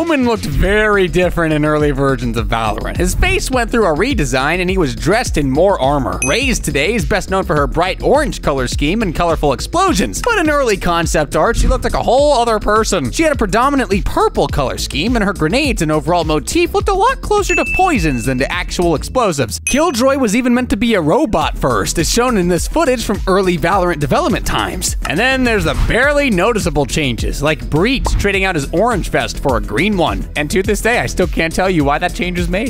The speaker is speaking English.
Omen looked very different in early versions of Valorant. His face went through a redesign and he was dressed in more armor. Raze today is best known for her bright orange color scheme and colorful explosions, but in early concept art, she looked like a whole other person. She had a predominantly purple color scheme, and her grenades and overall motif looked a lot closer to poisons than to actual explosives. Killjoy was even meant to be a robot first, as shown in this footage from early Valorant development times. And then there's the barely noticeable changes, like Breach trading out his orange vest for a green one. And to this day, I still can't tell you why that change was made.